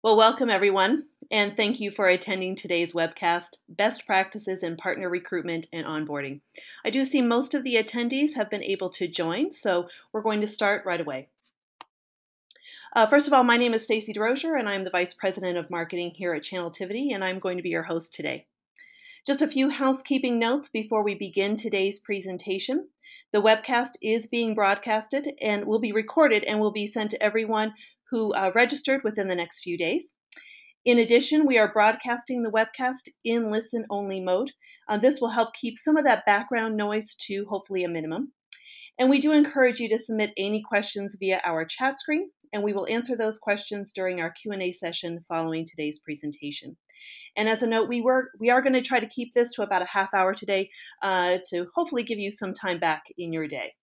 Well, welcome everyone, and thank you for attending today's webcast, Best Practices in Partner Recruitment and Onboarding. I do see most of the attendees have been able to join, so we're going to start right away. Uh, first of all, my name is Stacy DeRozier, and I'm the Vice President of Marketing here at Channeltivity, and I'm going to be your host today. Just a few housekeeping notes before we begin today's presentation. The webcast is being broadcasted and will be recorded and will be sent to everyone who uh, registered within the next few days. In addition, we are broadcasting the webcast in listen only mode. Uh, this will help keep some of that background noise to hopefully a minimum. And we do encourage you to submit any questions via our chat screen, and we will answer those questions during our Q&A session following today's presentation. And as a note, we were we are going to try to keep this to about a half hour today uh, to hopefully give you some time back in your day.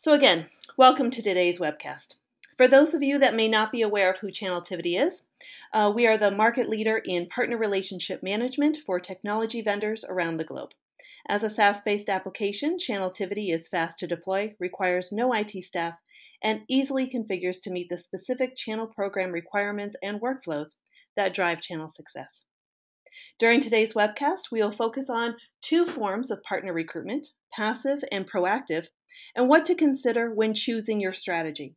So again, welcome to today's webcast. For those of you that may not be aware of who Channeltivity is, uh, we are the market leader in partner relationship management for technology vendors around the globe. As a SaaS-based application, Channeltivity is fast to deploy, requires no IT staff, and easily configures to meet the specific channel program requirements and workflows that drive channel success. During today's webcast, we will focus on two forms of partner recruitment, passive and proactive, and what to consider when choosing your strategy.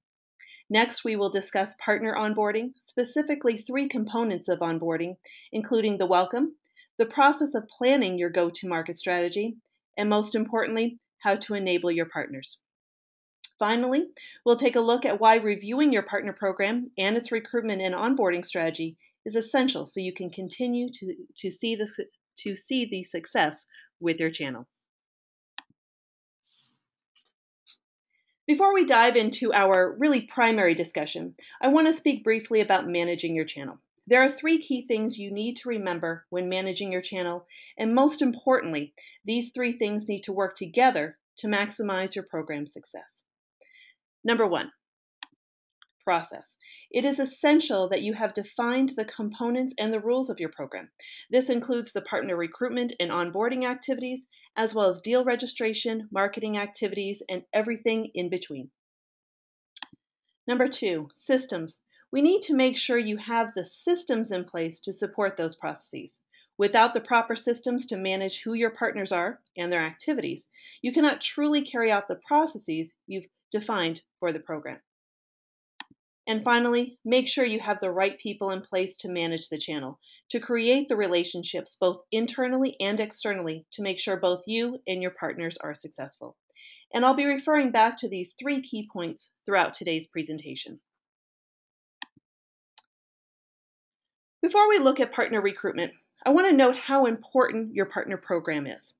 Next, we will discuss partner onboarding, specifically three components of onboarding, including the welcome, the process of planning your go to market strategy, and most importantly, how to enable your partners. Finally, we'll take a look at why reviewing your partner program and its recruitment and onboarding strategy is essential so you can continue to, to, see, the, to see the success with your channel. Before we dive into our really primary discussion, I want to speak briefly about managing your channel. There are three key things you need to remember when managing your channel, and most importantly, these three things need to work together to maximize your program success. Number one, process. It is essential that you have defined the components and the rules of your program. This includes the partner recruitment and onboarding activities, as well as deal registration, marketing activities, and everything in between. Number two, systems. We need to make sure you have the systems in place to support those processes. Without the proper systems to manage who your partners are and their activities, you cannot truly carry out the processes you've defined for the program. And finally, make sure you have the right people in place to manage the channel, to create the relationships both internally and externally to make sure both you and your partners are successful. And I'll be referring back to these three key points throughout today's presentation. Before we look at partner recruitment, I want to note how important your partner program is.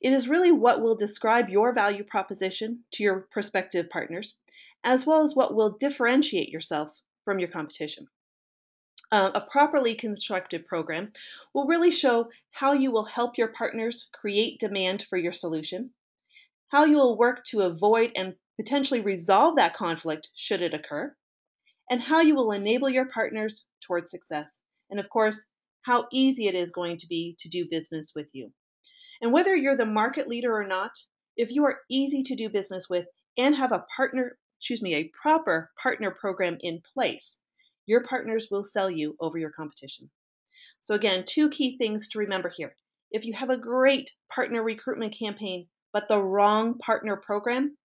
It is really what will describe your value proposition to your prospective partners as well as what will differentiate yourselves from your competition. Uh, a properly constructed program will really show how you will help your partners create demand for your solution, how you will work to avoid and potentially resolve that conflict should it occur, and how you will enable your partners towards success. And of course, how easy it is going to be to do business with you. And whether you're the market leader or not, if you are easy to do business with and have a partner excuse me, a proper partner program in place, your partners will sell you over your competition. So again, two key things to remember here. If you have a great partner recruitment campaign, but the wrong partner program,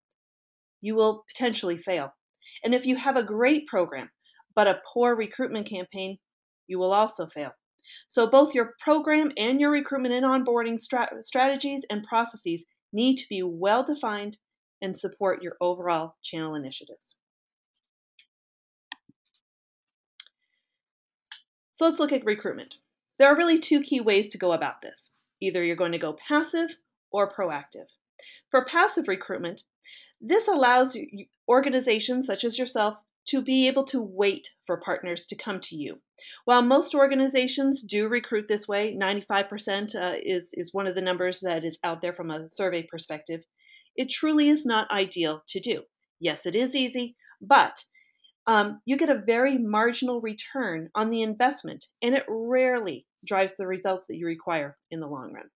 you will potentially fail. And if you have a great program, but a poor recruitment campaign, you will also fail. So both your program and your recruitment and onboarding strat- strategies and processes need to be well defined and support your overall channel initiatives. So let's look at recruitment. There are really two key ways to go about this. Either you're going to go passive or proactive. For passive recruitment, this allows organizations such as yourself to be able to wait for partners to come to you. While most organizations do recruit this way, 95% uh, is, is one of the numbers that is out there from a survey perspective it truly is not ideal to do. Yes, it is easy, but um, you get a very marginal return on the investment, and it rarely drives the results that you require in the long run.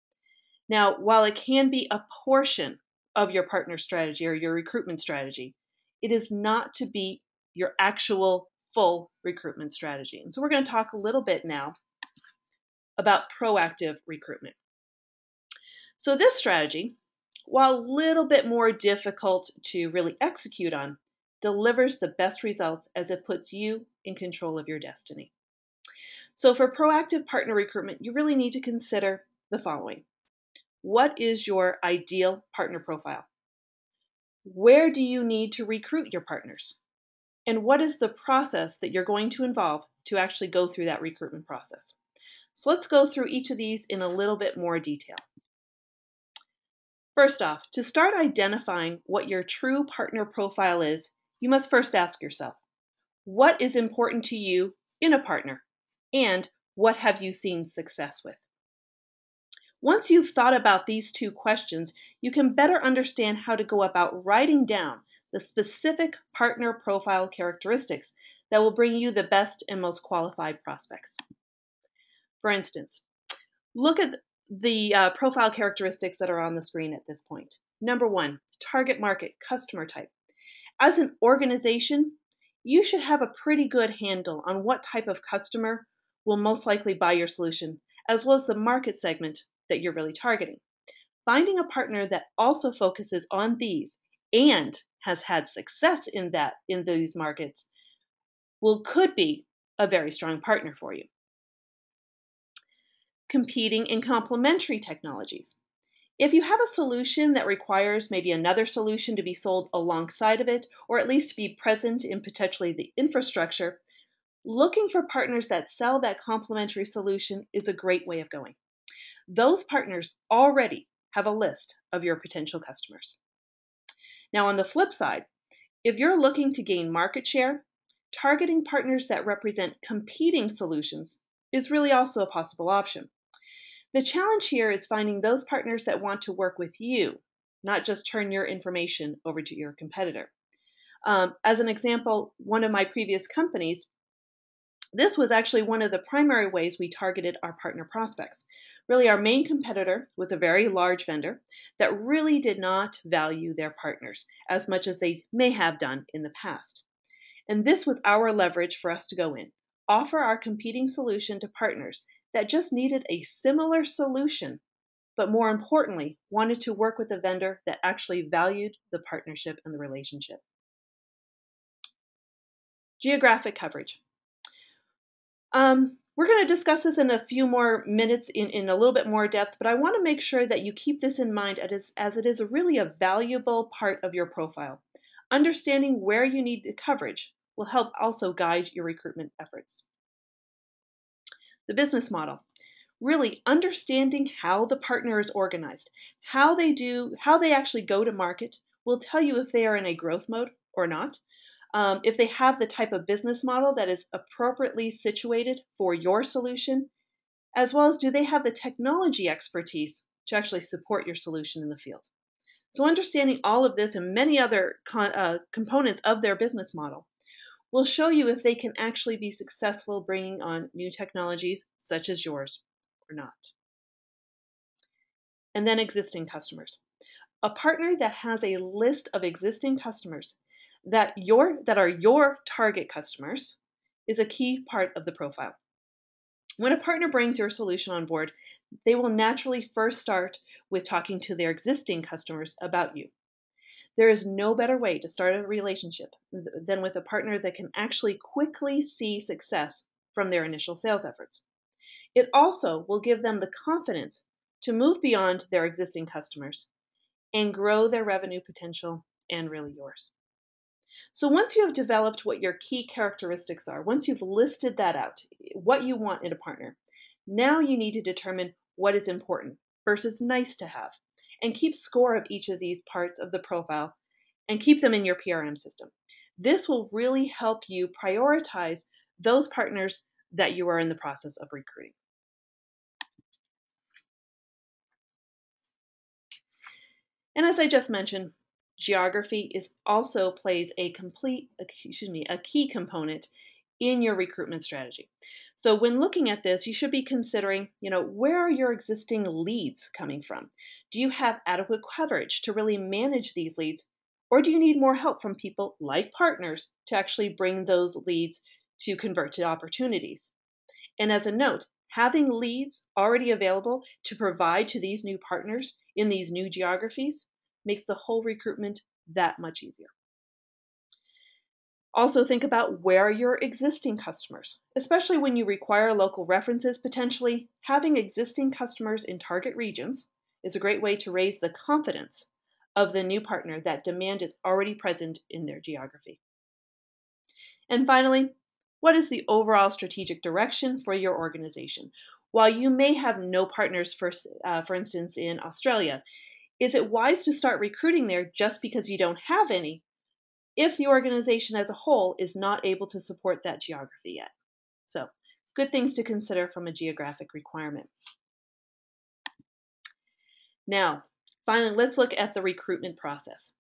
Now, while it can be a portion of your partner strategy or your recruitment strategy. It is not to be your actual full recruitment strategy. And so we're going to talk a little bit now about proactive recruitment. So this strategy, while a little bit more difficult to really execute on, delivers the best results as it puts you in control of your destiny. So for proactive partner recruitment, you really need to consider the following. What is your ideal partner profile? Where do you need to recruit your partners? And what is the process that you're going to involve to actually go through that recruitment process? So let's go through each of these in a little bit more detail. First off, to start identifying what your true partner profile is, you must first ask yourself, what is important to you in a partner? And what have you seen success with? Once you've thought about these two questions, you can better understand how to go about writing down the specific partner profile characteristics that will bring you the best and most qualified prospects. For instance, look at the uh, profile characteristics that are on the screen at this point. Number one, target market, customer type. As an organization, you should have a pretty good handle on what type of customer will most likely buy your solution, as well as the market segment that you're really targeting. Finding a partner that also focuses on these and has had success in that in these markets will could be a very strong partner for you. Competing in complementary technologies. If you have a solution that requires maybe another solution to be sold alongside of it, or at least be present in potentially the infrastructure, looking for partners that sell that complementary solution is a great way of going. Those partners already have a list of your potential customers. Now, on the flip side, if you're looking to gain market share, targeting partners that represent competing solutions is really also a possible option. The challenge here is finding those partners that want to work with you, not just turn your information over to your competitor. Um, as an example, one of my previous companies, this was actually one of the primary ways we targeted our partner prospects. Really, our main competitor was a very large vendor that really did not value their partners as much as they may have done in the past. And this was our leverage for us to go in, offer our competing solution to partners that just needed a similar solution, but more importantly, wanted to work with a vendor that actually valued the partnership and the relationship. Geographic coverage. Um, we're going to discuss this in a few more minutes in, in a little bit more depth, but I want to make sure that you keep this in mind as, as it is really a valuable part of your profile. Understanding where you need the coverage will help also guide your recruitment efforts. The business model. Really understanding how the partner is organized, how they do, how they actually go to market will tell you if they are in a growth mode or not um, if they have the type of business model that is appropriately situated for your solution, as well as do they have the technology expertise to actually support your solution in the field. So, understanding all of this and many other uh, components of their business model will show you if they can actually be successful bringing on new technologies such as yours or not. And then existing customers. A partner that has a list of existing customers that your that are your target customers is a key part of the profile. When a partner brings your solution on board, they will naturally first start with talking to their existing customers about you. There is no better way to start a relationship than with a partner that can actually quickly see success from their initial sales efforts. It also will give them the confidence to move beyond their existing customers and grow their revenue potential and really yours. So once you have developed what your key characteristics are, once you've listed that out, what you want in a partner, now you need to determine what is important versus nice to have and keep score of each of these parts of the profile and keep them in your PRM system. This will really help you prioritize those partners that you are in the process of recruiting. And as I just mentioned, geography is also plays a complete excuse me a key component in your recruitment strategy. So when looking at this, you should be considering, you know, where are your existing leads coming from? Do you have adequate coverage to really manage these leads? Or do you need more help from people like partners to actually bring those leads to convert to opportunities? And as a note, having leads already available to provide to these new partners in these new geographies makes the whole recruitment that much easier. Also, think about where are your existing customers, especially when you require local references. Potentially, having existing customers in target regions is a great way to raise the confidence of the new partner that demand is already present in their geography. And finally, what is the overall strategic direction for your organization? While you may have no partners, for, uh, for instance, in Australia, is it wise to start recruiting there just because you don't have any if the organization as a whole is not able to support that geography yet. So, good things to consider from a geographic requirement. Now, finally, let's look at the recruitment process.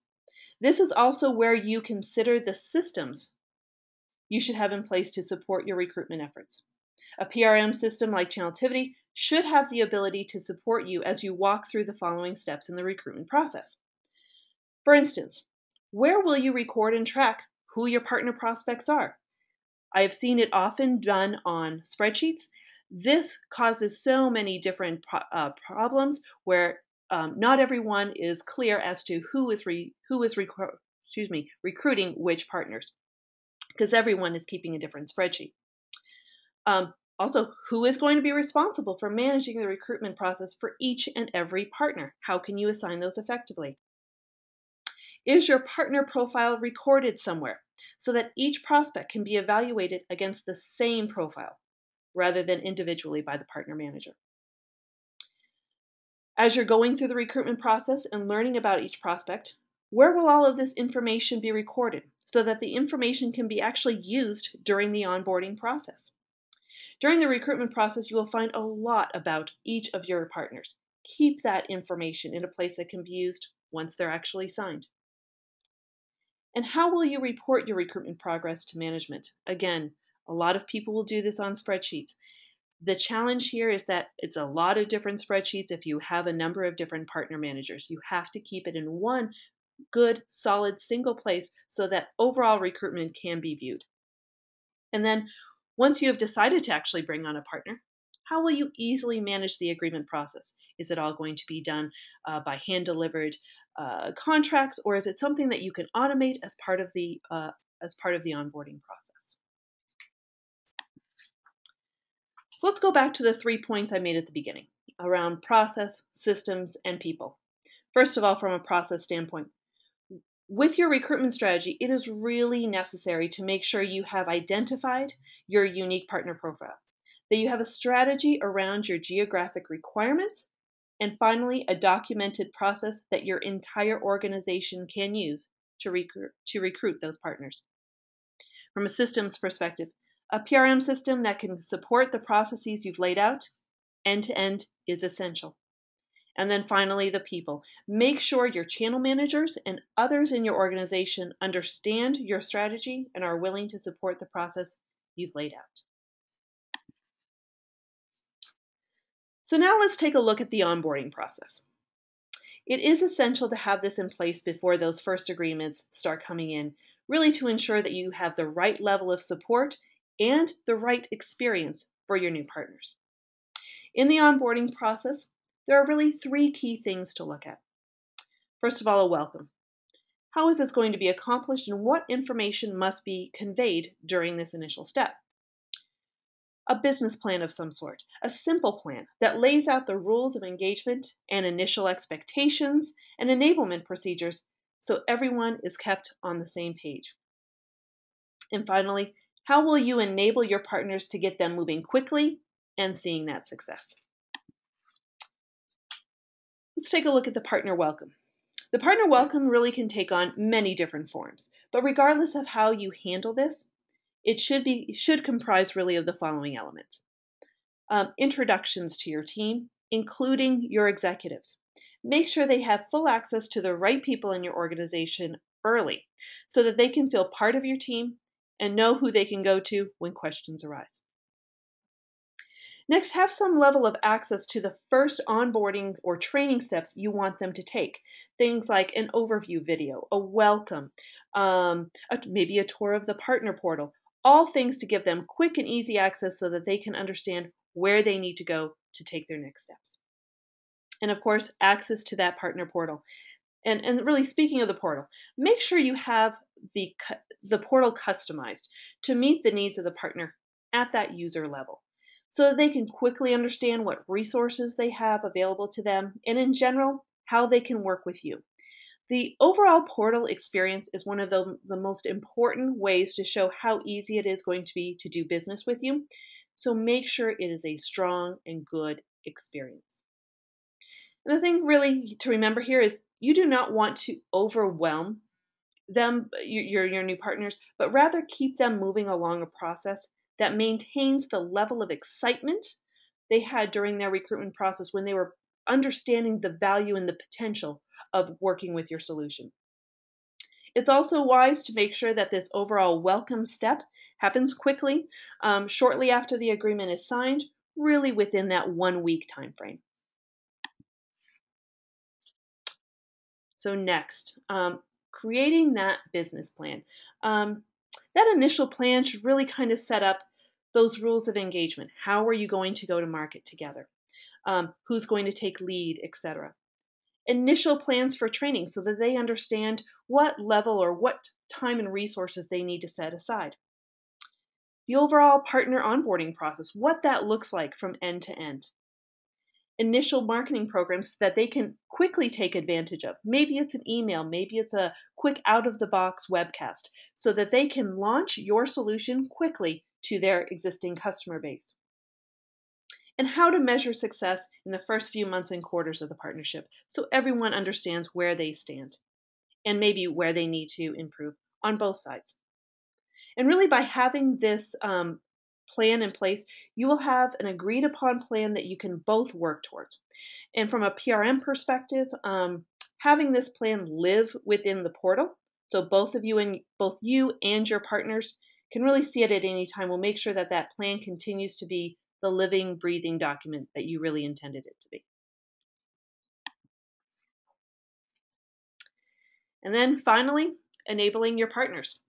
This is also where you consider the systems you should have in place to support your recruitment efforts. A PRM system like Channeltivity should have the ability to support you as you walk through the following steps in the recruitment process. For instance, where will you record and track who your partner prospects are? I have seen it often done on spreadsheets. This causes so many different uh, problems where um, not everyone is clear as to who is re- who is rec- excuse me recruiting which partners because everyone is keeping a different spreadsheet. Um, also, who is going to be responsible for managing the recruitment process for each and every partner? How can you assign those effectively? Is your partner profile recorded somewhere so that each prospect can be evaluated against the same profile rather than individually by the partner manager? As you're going through the recruitment process and learning about each prospect, where will all of this information be recorded so that the information can be actually used during the onboarding process? During the recruitment process, you will find a lot about each of your partners. Keep that information in a place that can be used once they're actually signed. And how will you report your recruitment progress to management? Again, a lot of people will do this on spreadsheets. The challenge here is that it's a lot of different spreadsheets if you have a number of different partner managers. You have to keep it in one good, solid, single place so that overall recruitment can be viewed. And then once you have decided to actually bring on a partner, how will you easily manage the agreement process? Is it all going to be done uh, by hand delivered uh, contracts, or is it something that you can automate as part of the uh, as part of the onboarding process? So let's go back to the three points I made at the beginning around process, systems, and people. First of all, from a process standpoint, with your recruitment strategy, it is really necessary to make sure you have identified your unique partner profile, that you have a strategy around your geographic requirements, and finally, a documented process that your entire organization can use to recruit, to recruit those partners. From a systems perspective, a PRM system that can support the processes you've laid out end to end is essential. And then finally, the people. Make sure your channel managers and others in your organization understand your strategy and are willing to support the process you've laid out. So now let's take a look at the onboarding process. It is essential to have this in place before those first agreements start coming in, really to ensure that you have the right level of support and the right experience for your new partners. In the onboarding process, there are really three key things to look at. First of all, a welcome. How is this going to be accomplished and what information must be conveyed during this initial step? a business plan of some sort, a simple plan that lays out the rules of engagement and initial expectations and enablement procedures so everyone is kept on the same page. And finally, how will you enable your partners to get them moving quickly and seeing that success? Let's take a look at the partner welcome. The partner welcome really can take on many different forms, but regardless of how you handle this, it should be should comprise really of the following elements. Um, introductions to your team, including your executives. Make sure they have full access to the right people in your organization early so that they can feel part of your team and know who they can go to when questions arise. Next, have some level of access to the first onboarding or training steps you want them to take. Things like an overview video, a welcome, um, a, maybe a tour of the partner portal, all things to give them quick and easy access so that they can understand where they need to go to take their next steps. And of course, access to that partner portal. And, and really speaking of the portal, make sure you have the, the portal customized to meet the needs of the partner at that user level so that they can quickly understand what resources they have available to them and in general, how they can work with you. The overall portal experience is one of the, the most important ways to show how easy it is going to be to do business with you. So make sure it is a strong and good experience. And the thing really to remember here is you do not want to overwhelm them, your, your new partners, but rather keep them moving along a process that maintains the level of excitement they had during their recruitment process when they were understanding the value and the potential of working with your solution. It's also wise to make sure that this overall welcome step happens quickly, um, shortly after the agreement is signed, really within that one week time frame. So next, um, creating that business plan. Um, that initial plan should really kind of set up those rules of engagement. How are you going to go to market together? Um, who's going to take lead, etc. Initial plans for training so that they understand what level or what time and resources they need to set aside. The overall partner onboarding process, what that looks like from end to end initial marketing programs that they can quickly take advantage of. Maybe it's an email, maybe it's a quick out of the box webcast, so that they can launch your solution quickly to their existing customer base. And how to measure success in the first few months and quarters of the partnership so everyone understands where they stand and maybe where they need to improve on both sides. And really, by having this um, plan in place, you will have an agreed upon plan that you can both work towards. And from a PRM perspective, um, having this plan live within the portal, so both of you and both you and your partners can really see it at any time. We'll make sure that that plan continues to be the living, breathing document that you really intended it to be. And then finally, enabling your partners.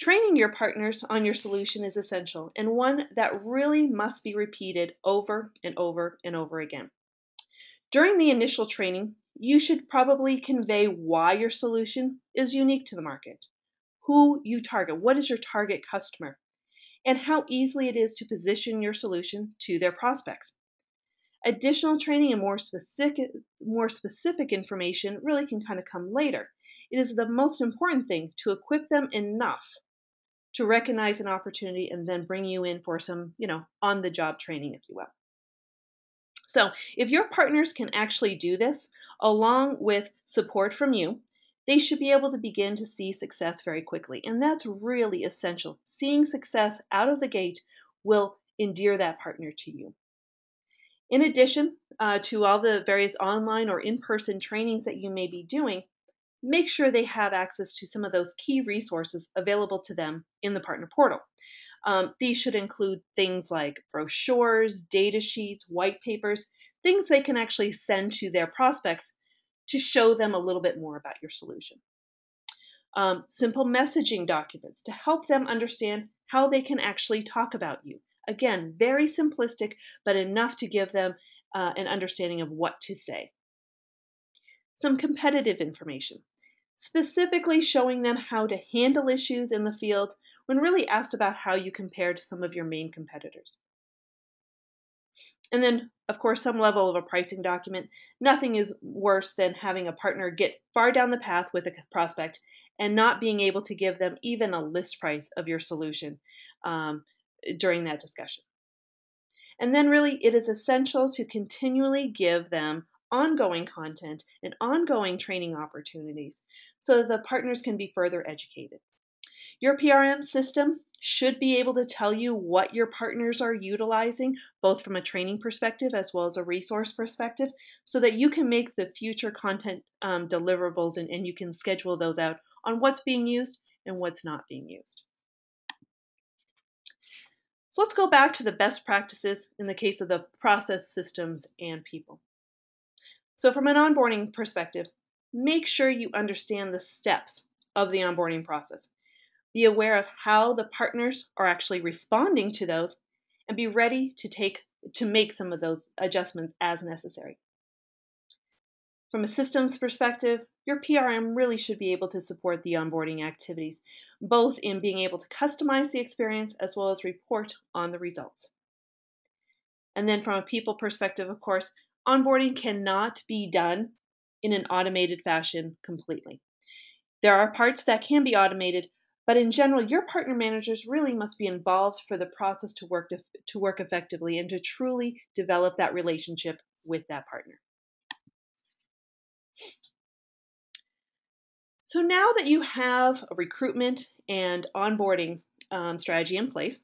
Training your partners on your solution is essential and one that really must be repeated over and over and over again. During the initial training, you should probably convey why your solution is unique to the market, who you target, what is your target customer, and how easily it is to position your solution to their prospects. Additional training and more specific, more specific information really can kind of come later. It is the most important thing to equip them enough to recognize an opportunity and then bring you in for some, you know, on the job training, if you will. So, if your partners can actually do this, along with support from you, they should be able to begin to see success very quickly. And that's really essential. Seeing success out of the gate will endear that partner to you. In addition uh, to all the various online or in person trainings that you may be doing, make sure they have access to some of those key resources available to them in the partner portal. Um, these should include things like brochures, data sheets, white papers, things they can actually send to their prospects to show them a little bit more about your solution. Um, simple messaging documents to help them understand how they can actually talk about you. Again, very simplistic, but enough to give them uh, an understanding of what to say some competitive information, specifically showing them how to handle issues in the field when really asked about how you compare to some of your main competitors. And then, of course, some level of a pricing document. Nothing is worse than having a partner get far down the path with a prospect and not being able to give them even a list price of your solution um, during that discussion. And then, really, it is essential to continually give them ongoing content and ongoing training opportunities so that the partners can be further educated. Your PRM system should be able to tell you what your partners are utilizing, both from a training perspective as well as a resource perspective, so that you can make the future content um, deliverables and, and you can schedule those out on what's being used and what's not being used. So let's go back to the best practices in the case of the process, systems, and people. So, from an onboarding perspective, make sure you understand the steps of the onboarding process. Be aware of how the partners are actually responding to those and be ready to take to make some of those adjustments as necessary. From a systems perspective, your PRM really should be able to support the onboarding activities, both in being able to customize the experience as well as report on the results. And then from a people perspective, of course, onboarding cannot be done in an automated fashion completely. There are parts that can be automated, but in general, your partner managers really must be involved for the process to work to, to work effectively and to truly develop that relationship with that partner. So now that you have a recruitment and onboarding um, strategy in place,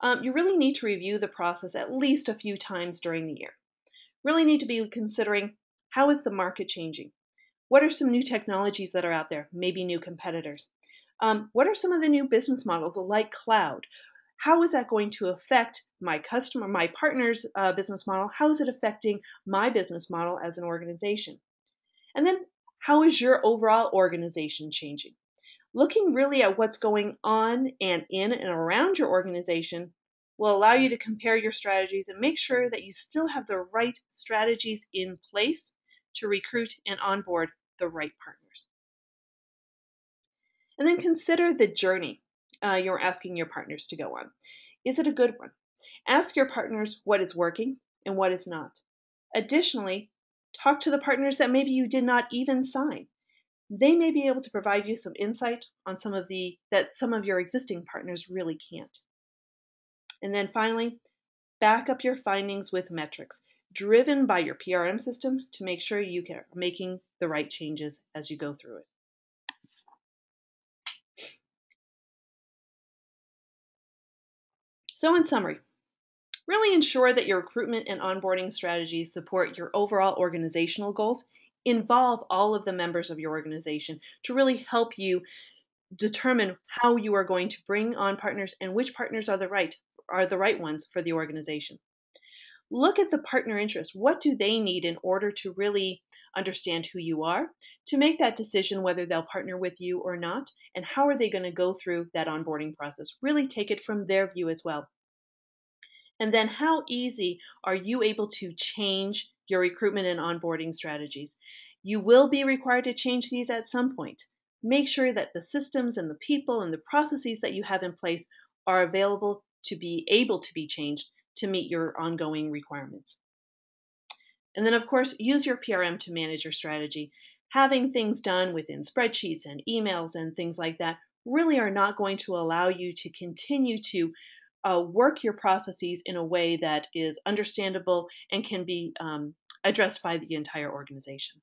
um, you really need to review the process at least a few times during the year. Really need to be considering how is the market changing? What are some new technologies that are out there? Maybe new competitors. Um, what are some of the new business models like cloud? How is that going to affect my customer, my partner's uh, business model? How is it affecting my business model as an organization? And then, how is your overall organization changing? Looking really at what's going on and in and around your organization will allow you to compare your strategies and make sure that you still have the right strategies in place to recruit and onboard the right partners. And then consider the journey uh, you're asking your partners to go on. Is it a good one? Ask your partners what is working and what is not. Additionally, talk to the partners that maybe you did not even sign. They may be able to provide you some insight on some of the that some of your existing partners really can't. And then finally, back up your findings with metrics driven by your PRM system to make sure you are making the right changes as you go through it. So, in summary, really ensure that your recruitment and onboarding strategies support your overall organizational goals. Involve all of the members of your organization to really help you determine how you are going to bring on partners and which partners are the right are the right ones for the organization. Look at the partner interest. What do they need in order to really understand who you are, to make that decision whether they'll partner with you or not, and how are they going to go through that onboarding process? Really take it from their view as well. And then, how easy are you able to change your recruitment and onboarding strategies? You will be required to change these at some point. Make sure that the systems and the people and the processes that you have in place are available to be able to be changed to meet your ongoing requirements. And then, of course, use your PRM to manage your strategy. Having things done within spreadsheets and emails and things like that really are not going to allow you to continue to uh, work your processes in a way that is understandable and can be um, addressed by the entire organization.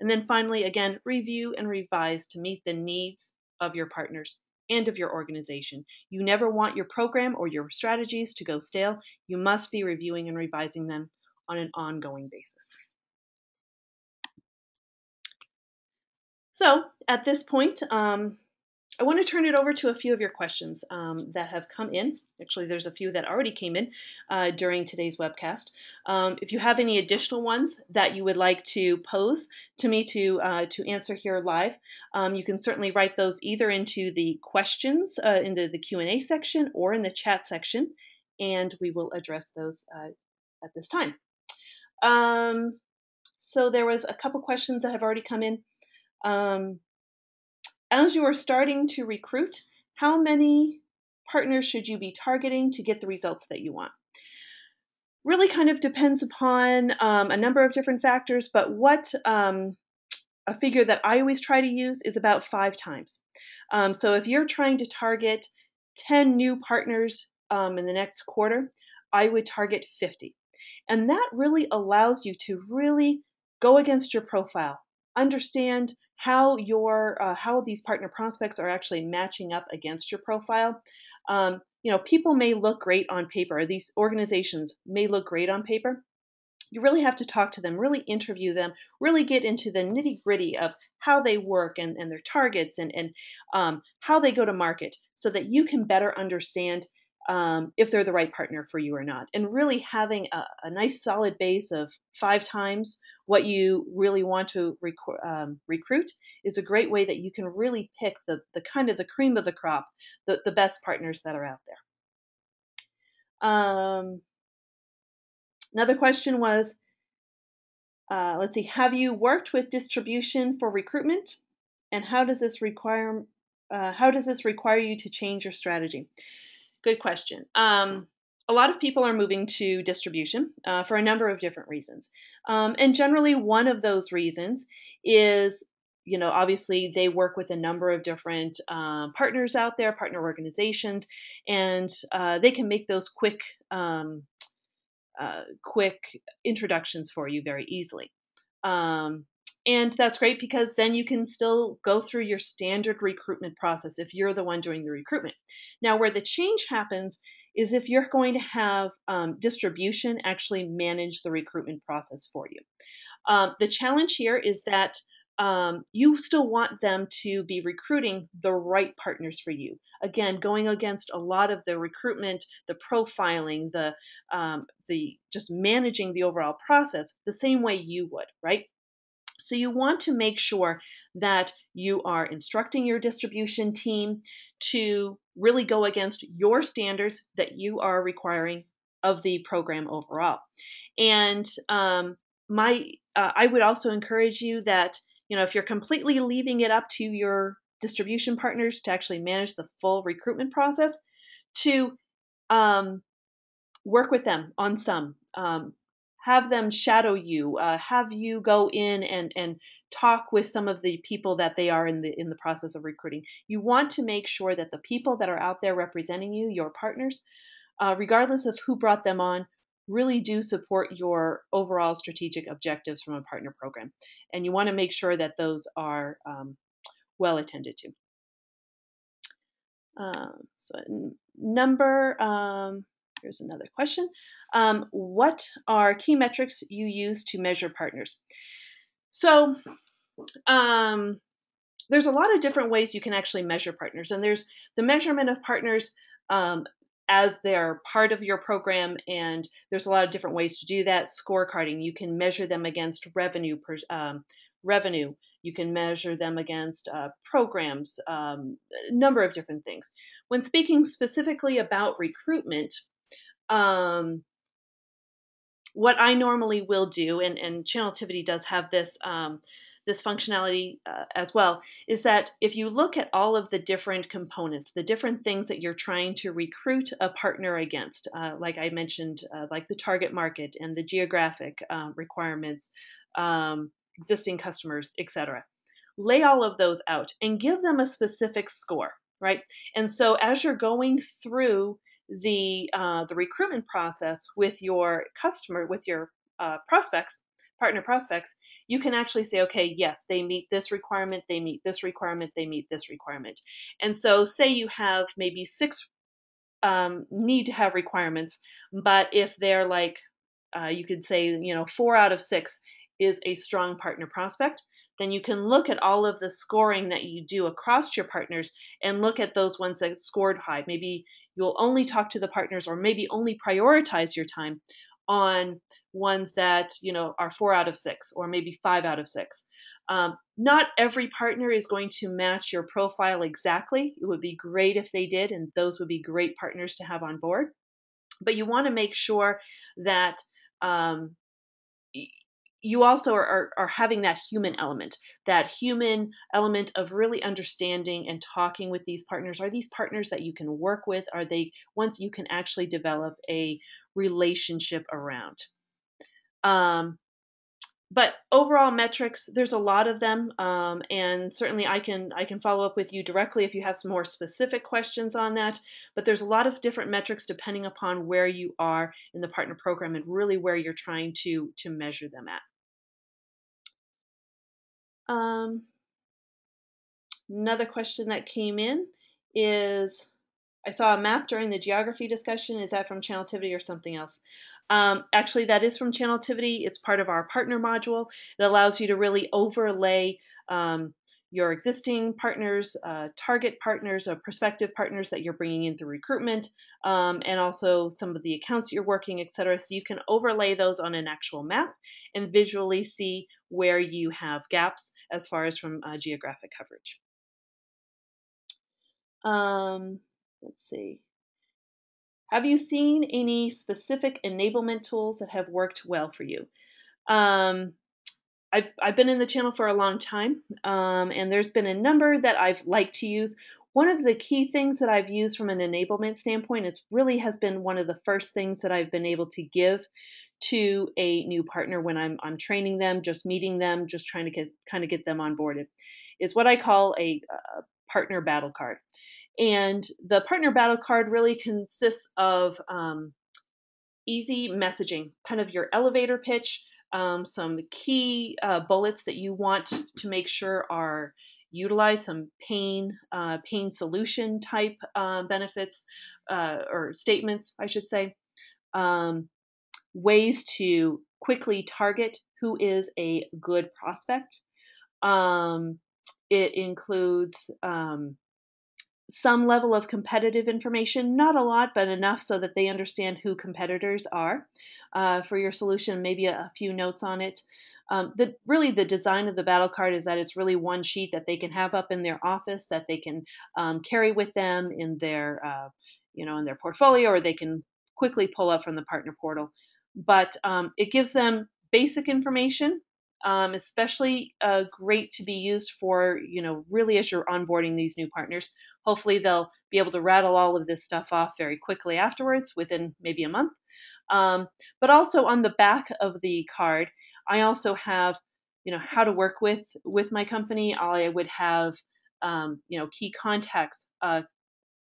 And then finally, again, review and revise to meet the needs of your partners and of your organization. You never want your program or your strategies to go stale. You must be reviewing and revising them on an ongoing basis. So at this point, um, I want to turn it over to a few of your questions um, that have come in. Actually, there's a few that already came in uh, during today's webcast. Um, if you have any additional ones that you would like to pose to me to uh, to answer here live, um, you can certainly write those either into the questions uh, into the Q and A section or in the chat section, and we will address those uh, at this time. Um, so there was a couple questions that have already come in. Um, as you are starting to recruit, how many partners should you be targeting to get the results that you want? Really kind of depends upon um, a number of different factors, but what um, a figure that I always try to use is about five times. Um, so if you're trying to target 10 new partners um, in the next quarter, I would target 50. And that really allows you to really go against your profile, understand how your uh, how these partner prospects are actually matching up against your profile. Um, you know, people may look great on paper. These organizations may look great on paper. You really have to talk to them, really interview them, really get into the nitty gritty of how they work and, and their targets and, and um, how they go to market so that you can better understand um, if they're the right partner for you or not. And really having a, a nice solid base of five times what you really want to rec- um, recruit is a great way that you can really pick the, the kind of the cream of the crop, the, the best partners that are out there. Um, another question was, uh, let's see, have you worked with distribution for recruitment? And how does this require uh, how does this require you to change your strategy? Good question. Um, a lot of people are moving to distribution uh, for a number of different reasons. Um, and generally, one of those reasons is, you know, obviously they work with a number of different uh, partners out there, partner organizations, and uh, they can make those quick, um, uh, quick introductions for you very easily. Um, and that's great because then you can still go through your standard recruitment process if you're the one doing the recruitment. Now, where the change happens is if you're going to have um, distribution actually manage the recruitment process for you. Um, the challenge here is that um, you still want them to be recruiting the right partners for you. Again, going against a lot of the recruitment, the profiling, the um, the just managing the overall process the same way you would, right? So you want to make sure that you are instructing your distribution team to really go against your standards that you are requiring of the program overall. And um, my, uh, I would also encourage you that you know if you're completely leaving it up to your distribution partners to actually manage the full recruitment process, to um, work with them on some. Um, have them shadow you, uh, have you go in and and talk with some of the people that they are in the in the process of recruiting. You want to make sure that the people that are out there representing you, your partners, uh, regardless of who brought them on, really do support your overall strategic objectives from a partner program, and you want to make sure that those are um, well attended to. Uh, so number um, Here's another question. Um, what are key metrics you use to measure partners? So, um, there's a lot of different ways you can actually measure partners, and there's the measurement of partners um, as they're part of your program, and there's a lot of different ways to do that. Scorecarding, you can measure them against revenue per, um, revenue. You can measure them against uh, programs, um, a number of different things. When speaking specifically about recruitment, um, what I normally will do, and, and Channeltivity does have this um, this functionality uh, as well, is that if you look at all of the different components, the different things that you're trying to recruit a partner against, uh, like I mentioned, uh, like the target market and the geographic uh, requirements, um, existing customers, etc. Lay all of those out and give them a specific score, right? And so as you're going through the uh, the recruitment process with your customer, with your uh, prospects, partner prospects, you can actually say, okay, yes, they meet this requirement, they meet this requirement, they meet this requirement. And so, say you have maybe six um, need to have requirements, but if they're like, uh, you could say, you know, four out of six is a strong partner prospect, then you can look at all of the scoring that you do across your partners and look at those ones that scored high. Maybe you'll only talk to the partners or maybe only prioritize your time on ones that you know are four out of six or maybe five out of six. Um, not every partner is going to match your profile exactly. It would be great if they did and those would be great partners to have on board. But you want to make sure that um, you also are, are, are, having that human element, that human element of really understanding and talking with these partners. Are these partners that you can work with? Are they ones you can actually develop a relationship around? Um, but overall metrics, there's a lot of them, um, and certainly I can I can follow up with you directly if you have some more specific questions on that. But there's a lot of different metrics depending upon where you are in the partner program and really where you're trying to to measure them at. Um, another question that came in is I saw a map during the geography discussion. Is that from Channeltivity or something else? Um, actually, that is from Channeltivity. It's part of our partner module. It allows you to really overlay um, your existing partners, uh, target partners, or prospective partners that you're bringing in through recruitment, um, and also some of the accounts that you're working, et cetera. So you can overlay those on an actual map and visually see where you have gaps as far as from uh, geographic coverage. Um, let's see. Have you seen any specific enablement tools that have worked well for you? Um, I've, I've been in the channel for a long time, um, and there's been a number that I've liked to use. One of the key things that I've used from an enablement standpoint is really has been one of the first things that I've been able to give to a new partner when I'm, I'm training them, just meeting them, just trying to get kind of get them onboarded, is what I call a, a partner battle card. And the partner battle card really consists of um, easy messaging, kind of your elevator pitch, um, some key uh, bullets that you want to make sure are utilized, some pain uh, pain solution type uh, benefits or statements, I should say. Um, ways to quickly target who is a good prospect. Um, it includes um, some level of competitive information, not a lot, but enough so that they understand who competitors are uh, for your solution, maybe a, a few notes on it. Um, the really the design of the battle card is that it's really one sheet that they can have up in their office that they can um, carry with them in their uh, you know in their portfolio or they can quickly pull up from the partner portal. But um, it gives them basic information um, especially uh, great to be used for, you know, really as you're onboarding these new partners. Hopefully, they'll be able to rattle all of this stuff off very quickly afterwards, within maybe a month. Um, but also on the back of the card, I also have, you know, how to work with with my company. I would have, um, you know, key contacts, uh,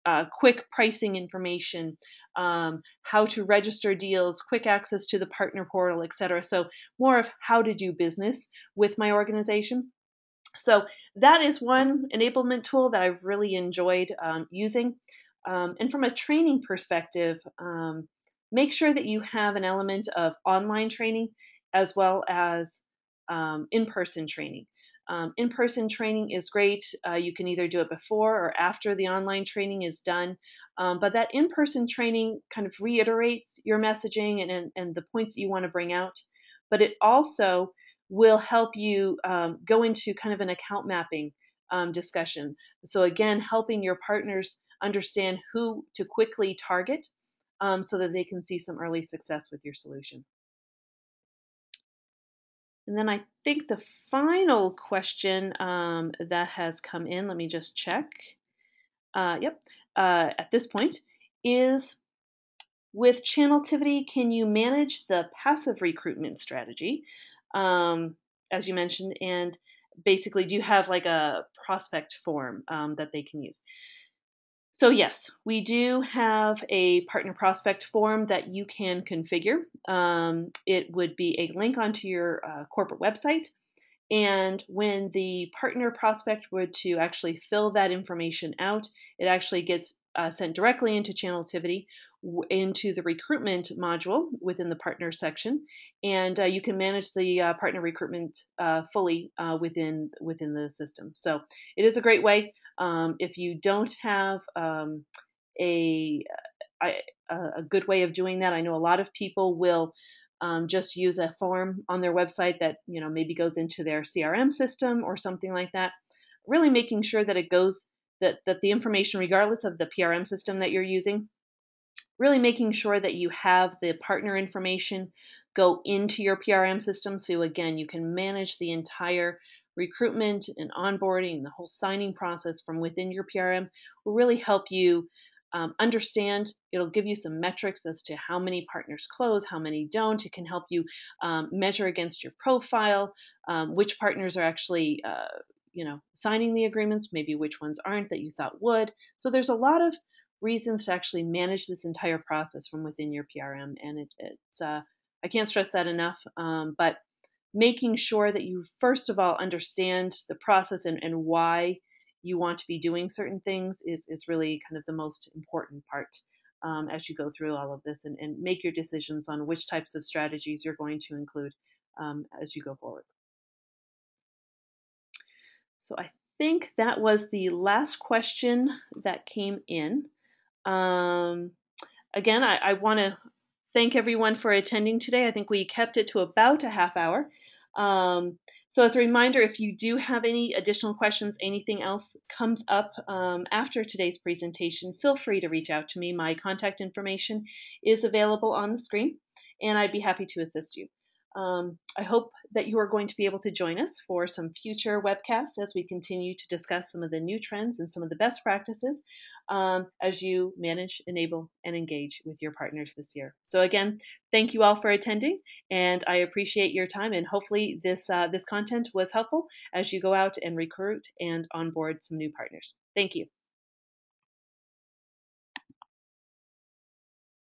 uh, quick pricing information, um, how to register deals, quick access to the partner portal, etc. So more of how to do business with my organization. So that is one enablement tool that I've really enjoyed um, using. Um, and from a training perspective, um, make sure that you have an element of online training as well as um, in-person training. Um, in-person training is great. Uh, you can either do it before or after the online training is done. Um, but that in-person training kind of reiterates your messaging and, and, and, the points that you want to bring out. But it also will help you um, go into kind of an account mapping um, discussion. So again, helping your partners understand who to quickly target um, so that they can see some early success with your solution. And then I think the final question um, that has come in, let me just check. Uh, yep, uh, at this point is with Channeltivity, can you manage the passive recruitment strategy, um, as you mentioned, and basically do you have like a prospect form um, that they can use? So yes, we do have a partner prospect form that you can configure. Um, it would be a link onto your uh, corporate website. And when the partner prospect were to actually fill that information out, it actually gets uh, sent directly into Channeltivity into the recruitment module within the partner section, and uh, you can manage the uh, partner recruitment uh, fully uh, within within the system. So it is a great way. Um, if you don't have um, a, a a good way of doing that, I know a lot of people will um, just use a form on their website that you know maybe goes into their CRM system or something like that. Really making sure that it goes that that the information, regardless of the PRM system that you're using, really making sure that you have the partner information go into your PRM system. So again, you can manage the entire recruitment and onboarding, the whole signing process from within your PRM will really help you um, understand. It'll give you some metrics as to how many partners close, how many don't. It can help you um, measure against your profile um, which partners are actually, uh, you know, signing the agreements, maybe which ones aren't that you thought would. So there's a lot of reasons to actually manage this entire process from within your PRM, and it, it's uh, I can't stress that enough. Um, but making sure that you first of all understand the process and, and why you want to be doing certain things is, is really kind of the most important part um, as you go through all of this and, and, make your decisions on which types of strategies you're going to include um, as you go forward. So I think that was the last question that came in. Um, again, I, I want to thank everyone for attending today. I think we kept it to about a half hour. Um, so, as a reminder, if you do have any additional questions, anything else comes up um, after today's presentation, feel free to reach out to me. My contact information is available on the screen, and I'd be happy to assist you. Um, I hope that you are going to be able to join us for some future webcasts as we continue to discuss some of the new trends and some of the best practices um, as you manage, enable, and engage with your partners this year. So again, thank you all for attending, and I appreciate your time. And hopefully, this uh, this content was helpful as you go out and recruit and onboard some new partners. Thank you.